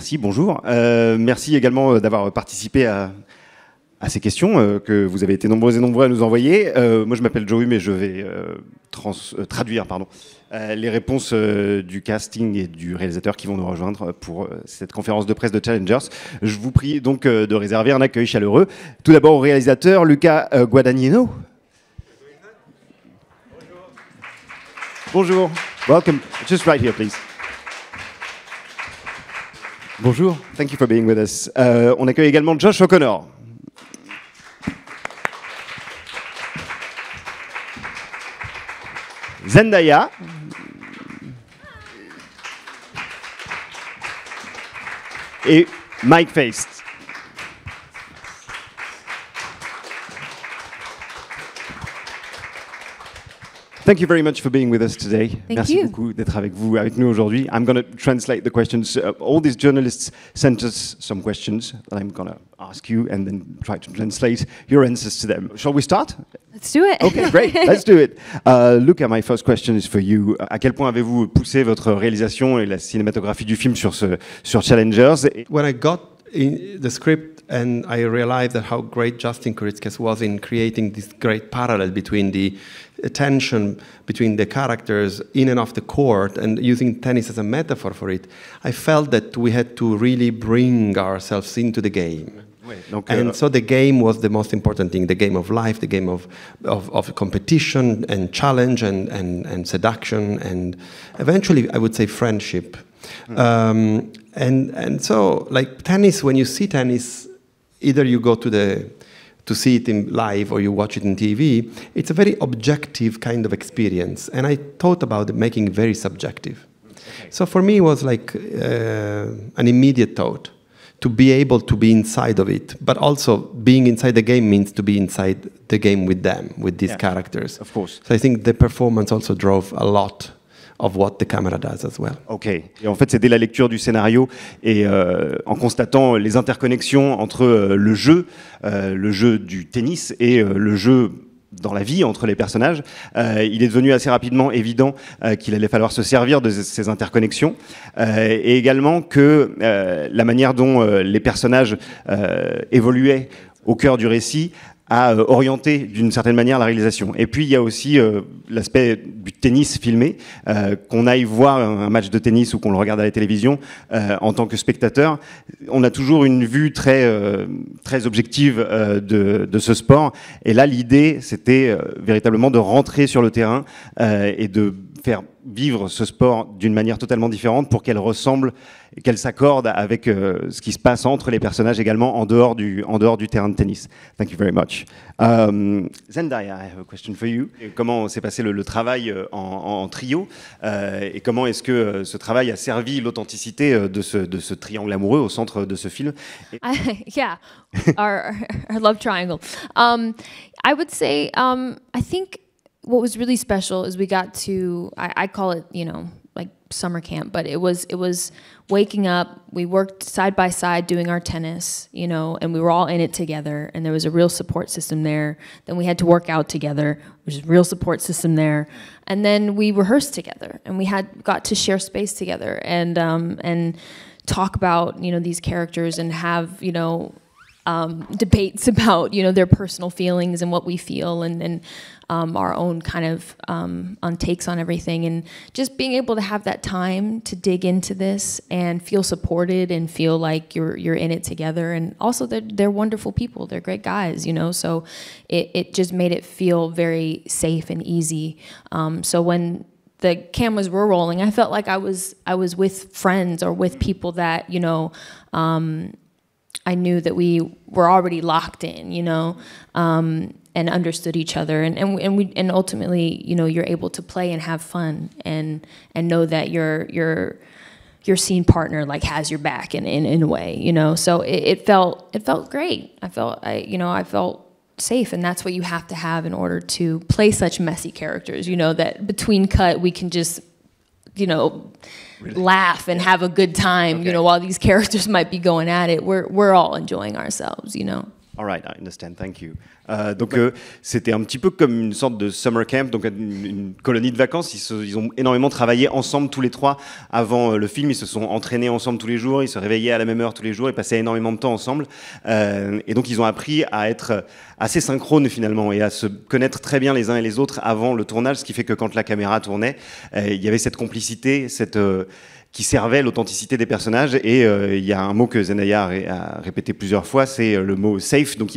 merci, bonjour. Euh, merci également d'avoir participé à, à ces questions que vous avez été nombreux et nombreux à nous envoyer. moi, je m'appelle Joey, mais je vais trans, traduire pardon, les réponses du casting et du réalisateur qui vont nous rejoindre pour cette conférence de presse de Challengers. Je vous prie donc de réserver un accueil chaleureux. Tout d'abord au réalisateur Luca Guadagnino. Bonjour. Welcome. Just right here, please. Bonjour. Thank you for being with us. Euh, on accueille également Josh O'Connor. Zendaya. Et Mike Feist. Thank you very much for being with us today. Thank Merci you. beaucoup d'être avec vous, avec nous aujourd'hui. I'm going to translate the questions. Uh, all these journalists sent us some questions that I'm going to ask you and then try to translate your answers to them. Shall we start? Let's do it. Okay, great. Let's do it. Uh, Luca, my first question is for you. À quel point avez-vous poussé votre réalisation et la cinématographie du film sur, ce, sur Challengers When I got in the script and I realized that how great Justin Kuritzkes was in creating this great parallel between the tension between the characters in and off the court and using tennis as a metaphor for it, I felt that we had to really bring ourselves into the game. donc, and so the game was the most important thing the game of life, the game of, of, of competition and challenge and, and, and seduction, and eventually, I would say, friendship. Um, and, and so, like tennis, when you see tennis, either you go to the to see it in live or you watch it in TV, it's a very objective kind of experience. And I thought about making it very subjective. So for me, it was like uh, an immediate thought to be able to be inside of it. But also, being inside the game means to be inside the game with them, with these Yeah, characters. of course. So I think the performance also drove a lot of what the camera does as well. Ok. Et en fait, c'est dès la lecture du scénario et euh, en constatant les interconnexions entre euh, le jeu, euh, le jeu du tennis et le jeu dans la vie entre les personnages, il est devenu assez rapidement évident qu'il allait falloir se servir de ces interconnexions et également que la manière dont les personnages évoluaient au cœur du récit a euh, orienté d'une certaine manière la réalisation. Et puis il y a aussi euh, l'aspect du tennis filmé, euh, qu'on aille voir un match de tennis ou qu'on le regarde à la télévision euh, en tant que spectateur, on a toujours une vue très euh, très objective euh, de, de ce sport. Et là l'idée c'était véritablement de rentrer sur le terrain et de faire vivre ce sport d'une manière totalement différente pour qu'elle ressemble, qu'elle s'accorde avec euh, ce qui se passe entre les personnages également en dehors du, en dehors du terrain de tennis. Thank you very much. Um, Zendaya, I have a question for you. Comment s'est passé le, travail euh, en, trio euh, et comment est-ce que euh, ce travail a servi l'authenticité euh, de ce, de ce triangle amoureux au centre de ce film? Yeah, our, our love triangle. Um, I would say, um, I think what was really special is we got to, I, I call it, you know, like summer camp, but it was, it was waking up. We worked side by side doing our tennis, you know, and we were all in it together. And there was a real support system there. Then we had to work out together, which is a real support system there. And then we rehearsed together, and we had got to share space together, and um, and talk about you know these characters and have you know um, debates about you know their personal feelings and what we feel and and um, our own kind of um, on takes on everything. And just being able to have that time to dig into this and feel supported and feel like you're you're in it together. And also they're, they're wonderful people. They're great guys you know? So it, it just made it feel very safe and easy. Um, so when the cameras were rolling i felt like i was i was with friends or with people that you know um, I knew that we were already locked in, you know, um, and understood each other, and and and we and ultimately, you know, you're able to play and have fun, and and know that your your your scene partner like has your back in in, in a way, you know. So it, it felt it felt great. I felt I you know I felt safe and that's what you have to have in order to play such messy characters you know that between cut we can just you know laugh and have a good time you know while these characters might be going at it. We're we're all enjoying ourselves you know All right, I understand. Thank you. Euh, donc, euh, c'était un petit peu comme une sorte de summer camp, donc une, une colonie de vacances. Ils, se- ils ont énormément travaillé ensemble tous les trois avant euh, le film. Ils se sont entraînés ensemble tous les jours. Ils se réveillaient à la même heure tous les jours. Ils passaient énormément de temps ensemble. Et donc, ils ont appris à être assez synchrones finalement et à se connaître très bien les uns et les autres avant le tournage, ce qui fait que quand la caméra tournait, il y avait cette complicité, cette qui servait l'authenticité des personnages. Et euh, il y a un mot que Zendaya a, ré- a répété plusieurs fois, c'est euh, le mot safe. Donc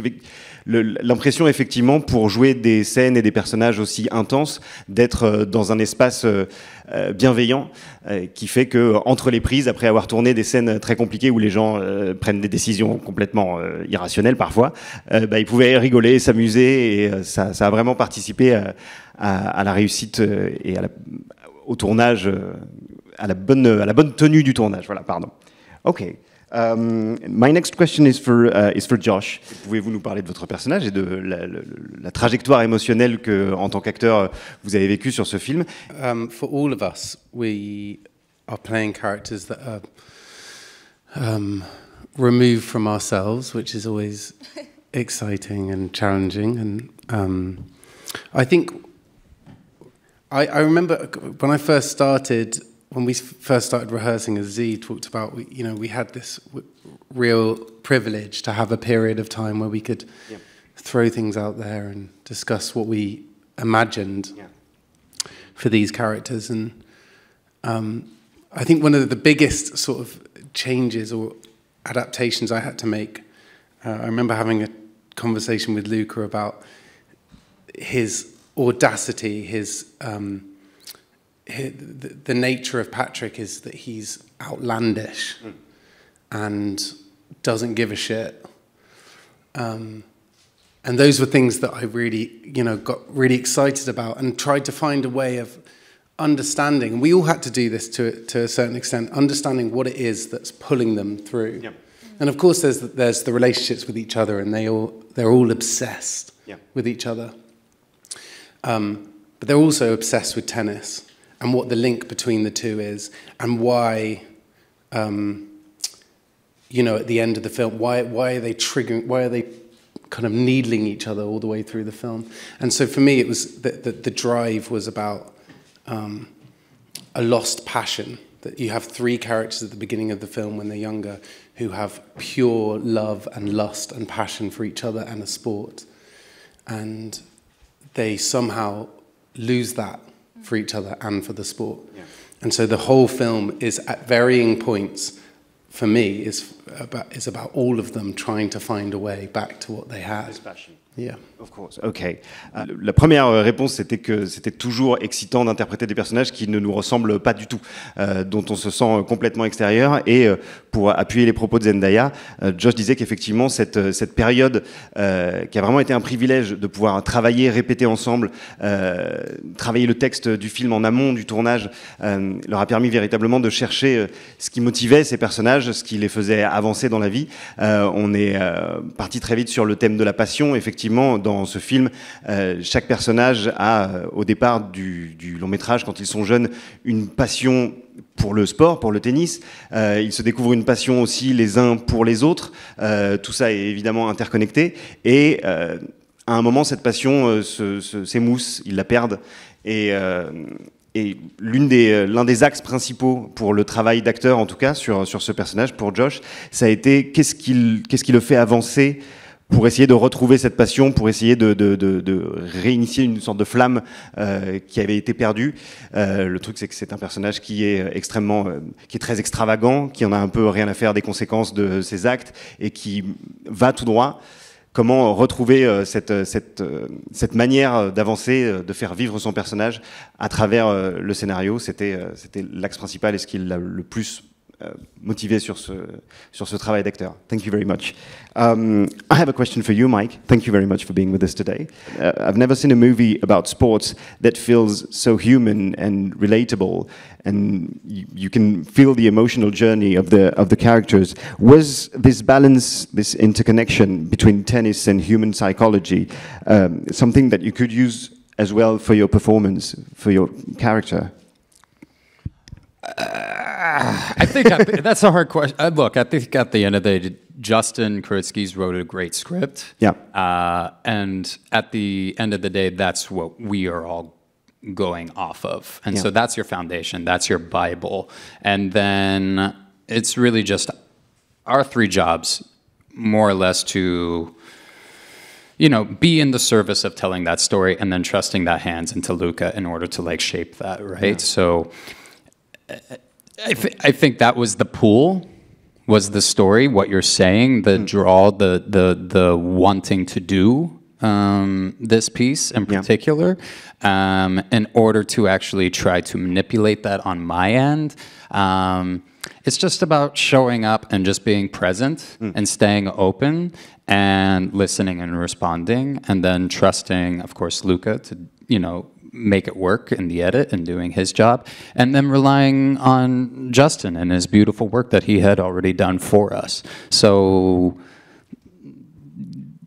l'impression effectivement pour jouer des scènes et des personnages aussi intenses d'être euh, dans un espace bienveillant qui fait que entre les prises, après avoir tourné des scènes très compliquées où les gens prennent des décisions complètement irrationnelles parfois, bah, ils pouvaient rigoler, s'amuser et ça, ça a vraiment participé à, à- la réussite et à la- au tournage, à la bonne, à la bonne tenue du tournage. Voilà, pardon. Ok. Um, my next question is for, uh, is for Josh. Pouvez-vous nous parler de votre personnage et de la, la- la trajectoire émotionnelle que, en tant qu'acteur, vous avez vécu sur ce film? Um, for all of us, we are playing characters that are um, removed from ourselves, which is always exciting and challenging. And um, I think I, I remember when I first started, when we first started rehearsing, as Z talked about, we, you know, we had this w- real privilege to have a period of time where we could Yeah. throw things out there and discuss what we imagined Yeah. for these characters. And um, I think one of the biggest sort of changes or adaptations I had to make, uh, I remember having a conversation with Luca about his audacity, his, um, the, the nature of Patrick is that he's outlandish and doesn't give a shit. Um, and those were things that I really, you know, got really excited about and tried to find a way of understanding. We all had to do this to, to a certain extent, understanding what it is that's pulling them through. Yeah. And of course, there's, there's the relationships with each other, and they all, they're all obsessed Yeah. with each other. Um, but they're also obsessed with tennis and what the link between the two is, and why, um, you know, at the end of the film, why, why are they triggering, why are they kind of needling each other all the way through the film? And so for me, it was the, the, the drive was about um, a lost passion. That you have three characters at the beginning of the film when they're younger who have pure love and lust and passion for each other and a sport. And they somehow lose that for each other and for the sport. Yeah. And so the whole film is at varying points, for me, is about, is about all of them trying to find a way back to what they had. Yeah. Of course, ok. Euh, La première réponse, c'était que c'était toujours excitant d'interpréter des personnages qui ne nous ressemblent pas du tout, euh, dont on se sent complètement extérieur. Et euh, pour appuyer les propos de Zendaya, euh, Josh disait qu'effectivement, cette, cette période euh, qui a vraiment été un privilège de pouvoir travailler, répéter ensemble, euh, travailler le texte du film en amont du tournage, euh, leur a permis véritablement de chercher euh, ce qui motivait ces personnages, ce qui les faisait avancer dans la vie. Euh, on est euh, parti très vite sur le thème de la passion. Effectivement, dans ce film, euh, chaque personnage a, euh, au départ du, long métrage, quand ils sont jeunes, une passion pour le sport, pour le tennis. Euh, ils se découvrent une passion aussi les uns pour les autres. Tout ça est évidemment interconnecté. Et à un moment, cette passion se- se- s'émousse, ils la perdent. Et, l'un des axes principaux pour le travail d'acteur, en tout cas, sur, ce personnage, pour Josh, ça a été qu'est-ce qui le fait avancer pour essayer de retrouver cette passion, pour essayer de, réinitier une sorte de flamme euh, qui avait été perdue. Euh, le truc, c'est que c'est un personnage qui est extrêmement, euh, qui est très extravagant, qui en a un peu rien à faire des conséquences de ses actes et qui va tout droit. Comment retrouver cette, manière d'avancer, de faire vivre son personnage à travers le scénario? C'était l'axe principal et ce qui l'a le plus motivé sur ce, sur ce travail d'acteur. Thank you very much. Um, I have a question for you, Mike. Thank you very much for being with us today. Uh, I've never seen a movie about sports that feels so human and relatable, and you, you can feel the emotional journey of the of the characters. Was this balance, this interconnection between tennis and human psychology, um, something that you could use as well for your performance, for your character? I think that's a hard question. Uh, look, I think at the end of the day, Justin Kuritzkes wrote a great script. Yeah. Uh, and at the end of the day, that's what we are all going off of. And so that's your foundation, that's your Bible. And then it's really just our three jobs, more or less, to you know, be in the service of telling that story and then trusting that hands into Luca in order to like shape that, right? So I, th- I think that was the pool was the story what you're saying the draw the the the wanting to do um, this piece in Yeah. particular um, in order to actually try to manipulate that on my end. Um, it's just about showing up and just being present and staying open and listening and responding and then trusting of course luca to you know make it work in the edit and doing his job, and then relying on Justin and his beautiful work that he had already done for us. So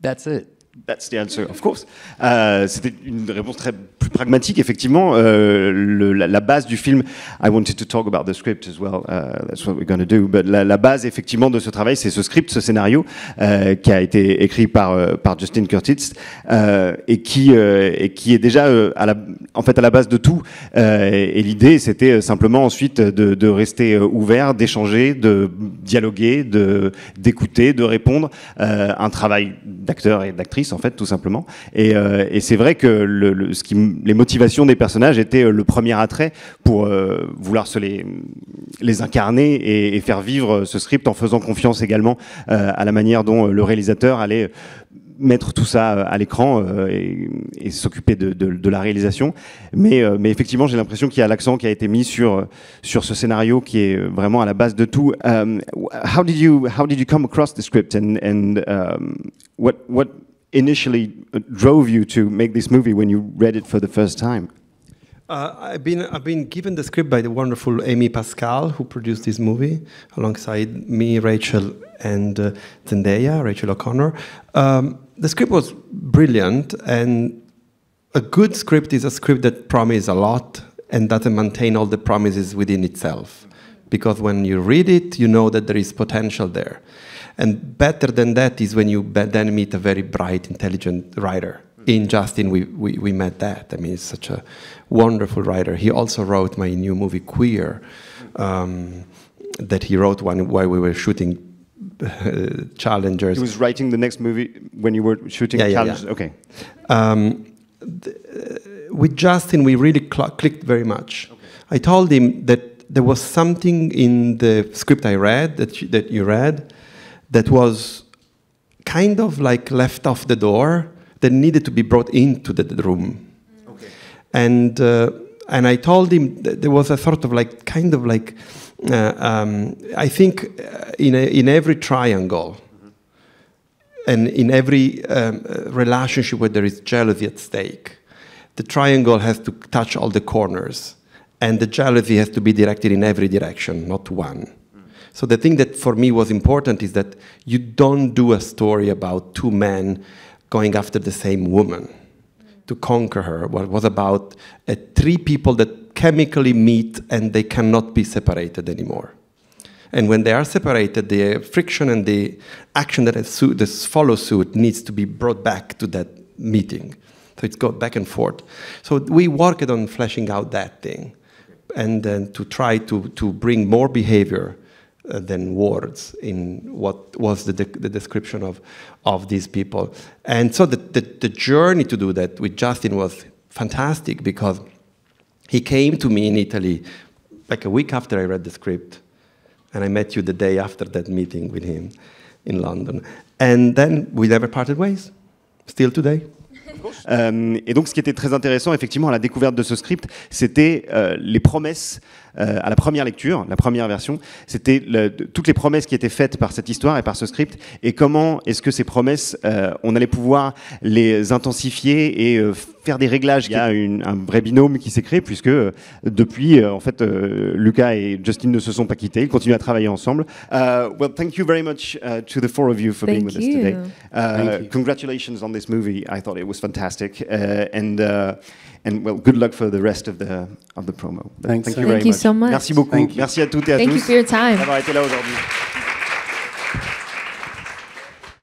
that's it. That's the answer, of course. Euh, C'était une réponse très pragmatique, effectivement. Euh, le- la, base du film, I wanted to talk about the script as well. Uh, that's what we're going to do. But la, la base, effectivement, de ce travail, c'est ce script, ce scénario euh, qui a été écrit par euh, par Justin Curtis euh, et qui euh, et qui est déjà à la, en fait à la base de tout. Euh, et l'idée, c'était simplement ensuite de, de rester ouvert, d'échanger, de dialoguer, de d'écouter, de répondre. Un travail d'acteur et d'actrice en fait tout simplement. Et, et c'est vrai que le, le- ce qui, les motivations des personnages étaient euh, le premier attrait pour euh, vouloir se les, incarner et, faire vivre ce script en faisant confiance également euh, à la manière dont euh, le réalisateur allait mettre tout ça euh, à l'écran euh, et, s'occuper de, la réalisation. Mais, euh, effectivement, j'ai l'impression qu'il y a l'accent qui a été mis sur, euh, sur ce scénario qui est vraiment à la base de tout. How, did you, how did you come across the script and, and um, what, what initially drove you to make this movie when you read it for the first time? Uh, I've been I've been given the script by the wonderful Amy Pascal, who produced this movie alongside me, Rachel, and uh, Zendaya, Rachel O'Connor. Um, the script was brilliant, and a good script is a script that promises a lot and doesn't maintain all the promises within itself. Because when you read it, you know that there is potential there. And better than that is when you then meet a very bright, intelligent writer. In Justin, we, we, we met that. I mean, he's such a wonderful writer. He also wrote my new movie, Queer, um, that he wrote one while we were shooting uh, Challengers. He was writing the next movie when you were shooting Yeah, yeah, yeah. Okay. um, uh, with Justin, we really cl- clicked very much. I told him that there was something in the script I read that you, that you read that was kind of like left off the door that needed to be brought into the, the room. And uh, and I told him that there was a sort of like kind of like uh, um, I think uh, in a, in every triangle and in every um, relationship where there is jealousy at stake, the triangle has to touch all the corners, and the jealousy has to be directed in every direction, not one. So the thing that for me was important is that you don't do a story about two men going after the same woman to conquer her. What was about uh, three people that chemically meet and they cannot be separated anymore. And when they are separated, the friction and the action that this follow suit needs to be brought back to that meeting. So it's go back and forth. So we worked on fleshing out that thing, and then to try to, to bring more behavior uh, than words in what was the, de- the description of, of these people. And so the, the, the journey to do that with Justin was fantastic because he came to me in Italy like a week after I read the script, and I met you the day after that meeting with him in London. And then we never parted ways, still today. Euh, et donc, ce qui était très intéressant, effectivement, à la découverte de ce script, c'était euh, les promesses euh, à la première lecture, la première version. C'était le- toutes les promesses qui étaient faites par cette histoire et par ce script, et comment est-ce que ces promesses, euh, on allait pouvoir les intensifier et euh, faire des réglages? Il y a une- un vrai binôme qui s'est créé, puisque euh, depuis, euh, en fait, euh, Lucas et Justin ne se sont pas quittés, ils continuent à travailler ensemble. Uh, well, thank you very much uh, to the four of you for being Thank with us today. you. Uh, Thank you. congratulations on this movie. I thought it was fantastic, uh, and uh, and well, good luck for the rest of the of the promo. But Thanks Thank so you much. very Thank you so much. Merci beaucoup. Thank you. Merci à toutes et à Thank tous you for your time. d'avoir été là aujourd'hui.